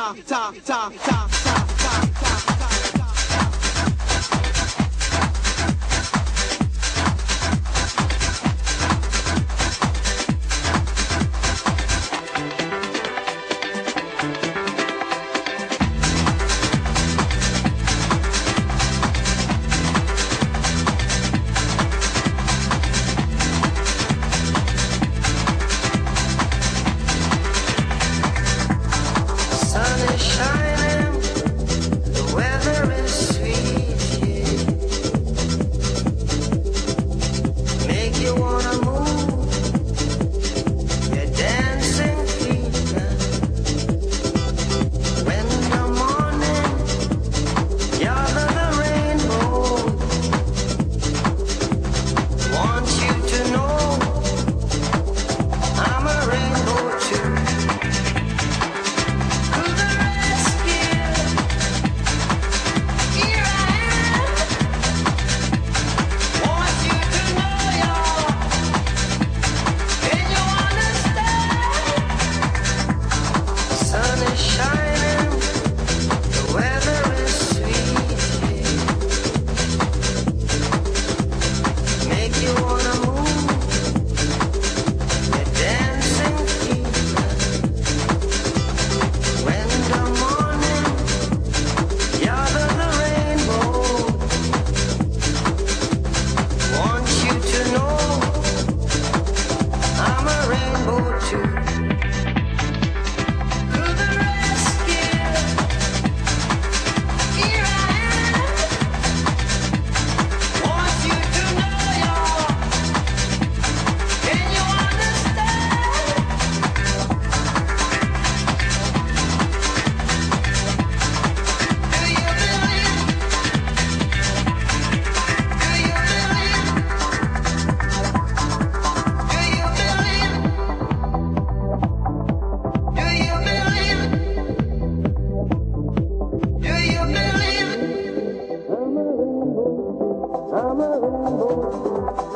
Ah, ta ta ta ta ta ta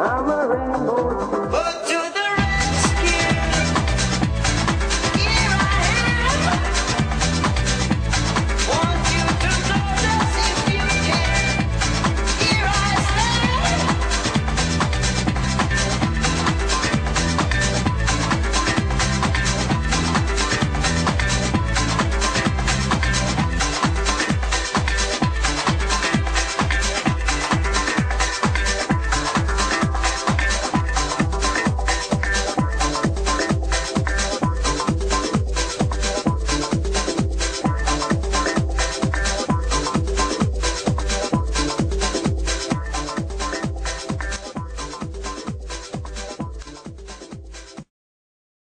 I'm a rainbow.